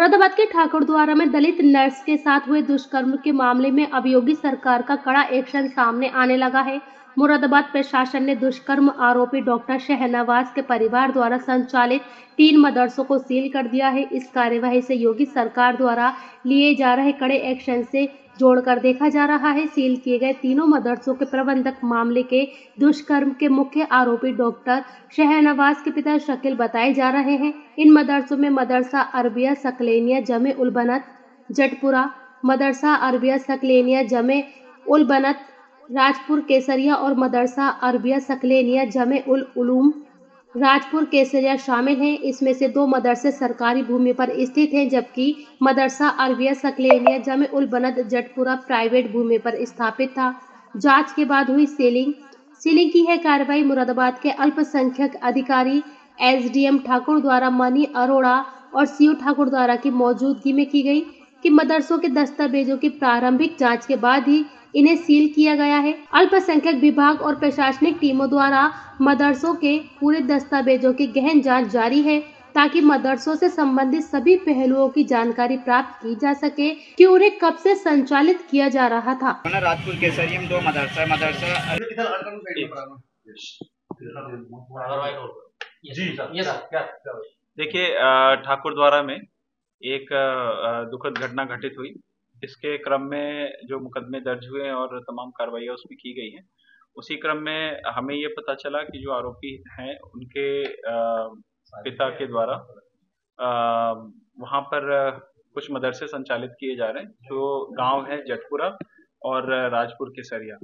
मुरादाबाद के ठाकुर द्वारा में दलित नर्स के साथ हुए दुष्कर्म के मामले में अब योगी सरकार का कड़ा एक्शन सामने आने लगा है। मुरादाबाद प्रशासन ने दुष्कर्म आरोपी डॉक्टर शहनवाज के परिवार द्वारा संचालित तीन मदरसों को सील कर दिया है। इस कार्यवाही से योगी सरकार द्वारा लिए जा रहे कड़े एक्शन से जोड़कर देखा जा रहा है। सील किए गए तीनों मदरसों के प्रबंधक मामले के दुष्कर्म के मुख्य आरोपी डॉक्टर शहनवाज के पिता शकील बताए जा रहे हैं। इन मदरसों में मदरसा अरबिया सकलेनिया जमे उलबनत, जटपुरा, मदरसा अरबिया सकलेनिया जमे उलबनत, राजपुर, केसरिया और मदरसा अरबिया सकलेनिया जमे उल उलूम राजपुर केसरिया शामिल हैं। इसमें से दो मदरसे सरकारी भूमि पर स्थित हैं, जबकि मदरसा अरबिया सकलेनिया जमे उल बनद जटपुरा प्राइवेट भूमि पर स्थापित था। जाँच के बाद हुई सीलिंग। सीलिंग की है कार्रवाई मुरादाबाद के अल्पसंख्यक अधिकारी एसडीएम ठाकुर द्वारा, मनी अरोड़ा और सीओ ठाकुर द्वारा की मौजूदगी में की गई कि मदरसों के दस्तावेजों की प्रारंभिक जाँच के बाद ही इन्हें सील किया गया है। अल्पसंख्यक विभाग और प्रशासनिक टीमों द्वारा मदरसों के पूरे दस्तावेजों की गहन जाँच जारी है ताकि मदरसों से संबंधित सभी पहलुओं की जानकारी प्राप्त की जा सके कि उन्हें कब से संचालित किया जा रहा था। राजपुर में दो मदरसा मदरसा देखिए ठाकुर द्वारा में एक दुखद घटना घटित हुई। इसके क्रम में जो मुकदमे दर्ज हुए और तमाम कार्रवाइयाँ उसमें की गई हैं, उसी क्रम में हमें ये पता चला कि जो आरोपी हैं, उनके पिता के द्वारा वहाँ पर कुछ मदरसे संचालित किए जा रहे हैं, जो गाँव है जटपुरा और राजपुर के सरिया।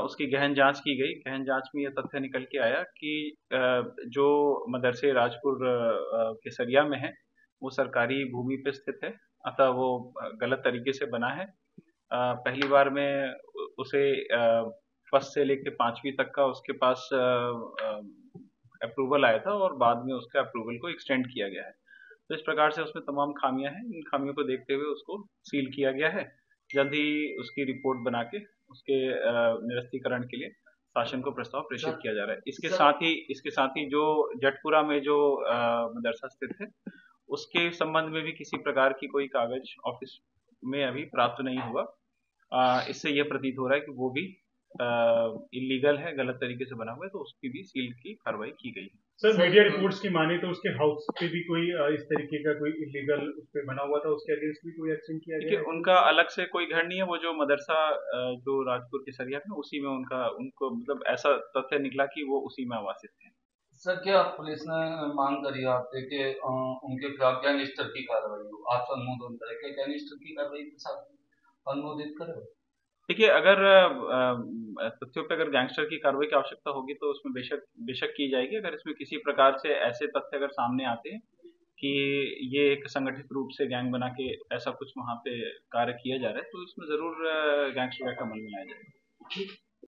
उसकी गहन जाँच की गई। गहन जाँच में यह तथ्य निकल के आया कि जो मदरसे राजपुर के सरिया में है, वो सरकारी भूमि पे स्थित है अतः वो गलत तरीके से बना है। पहली बार में उसे फ़र्स्ट से लेकर पांचवी तक का उसके पास अप्रूवल आया था और बाद में उसके अप्रूवल को एक्सटेंड किया गया है। तो इस प्रकार से उसमें तमाम खामियाँ हैं। इन खामियों को देखते हुए उसको सील किया गया है। जल्द ही उसकी रिपोर्ट बना के उसके निरस्तीकरण के लिए शासन को प्रस्ताव प्रेषित किया जा रहा है। इसके साथ ही इसके साथ ही जो जटपुरा में जो मदरसा स्थित है उसके संबंध में भी किसी प्रकार की कोई कागज़ ऑफ़िस में अभी प्राप्त नहीं हुआ। आ, इससे यह प्रतीत हो रहा है कि वो भी इलीगल है गलत तरीके से बना हुआ है तो उसकी भी सील की कार्रवाई की गई है। सर मीडिया रिपोर्ट्स की माने तो उसके हाउस पे भी कोई इस तरीके का कोई इलीगल उस पर बना हुआ था उसके अगेंस्ट भी कोई एक्शन किया गया उनका अलग से कोई घर नहीं है वो जो मदरसा जो राजपुर के सरिया है उसी में उनका उनको मतलब ऐसा तथ्य निकला कि वो उसी में आवासित थे सर क्या पुलिस ने मांग करी आपसे कि उनके खिलाफ गैंगस्टर की कार्रवाई हो? आप अनुमोदन करें। क्या गैंगस्टर की कार्रवाई के साथ अनुमोदित करें? देखिए अगर तथ्यों पे अगर गैंगस्टर की कार्रवाई की आवश्यकता होगी तो उसमें बेशक बेशक की जाएगी। अगर इसमें किसी प्रकार से ऐसे तथ्य अगर सामने आते हैं कि ये एक संगठित रूप से गैंग बना के ऐसा कुछ वहाँ पे कार्य किया जा रहा है तो इसमें ज़रूर गैंगस्टर का अमल में लाया जाएगा